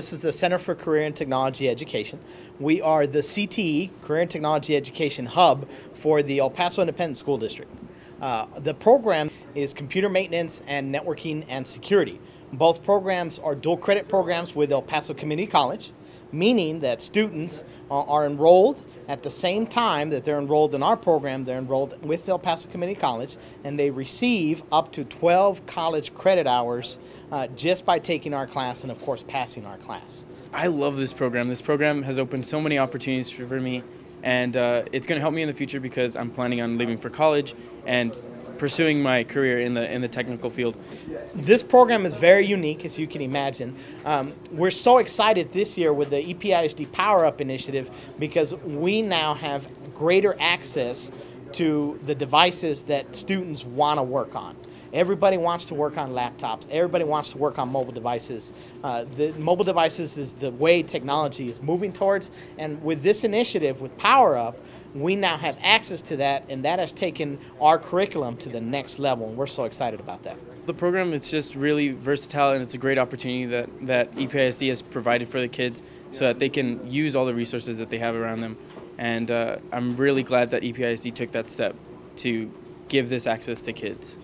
This is the Center for Career and Technology Education. We are the CTE, Career and Technology Education Hub, for the El Paso Independent School District. Uh, the program is computer maintenance and networking and security. Both programs are dual credit programs with El Paso Community College, meaning that students are, are enrolled at the same time that they're enrolled in our program, they're enrolled with El Paso Community College, and they receive up to 12 college credit hours uh, just by taking our class and, of course, passing our class. I love this program. This program has opened so many opportunities for, for me, and uh, it's going to help me in the future because I'm planning on leaving for college and pursuing my career in the in the technical field. This program is very unique, as you can imagine. Um, we're so excited this year with the EPISD Power Up initiative because we now have greater access to the devices that students want to work on. Everybody wants to work on laptops. Everybody wants to work on mobile devices. Uh, the mobile devices is the way technology is moving towards. And with this initiative, with Power Up, we now have access to that, and that has taken our curriculum to the next level. And we're so excited about that. The program is just really versatile, and it's a great opportunity that that EPISD has provided for the kids, so that they can use all the resources that they have around them. And uh, I'm really glad that EPISD took that step to give this access to kids.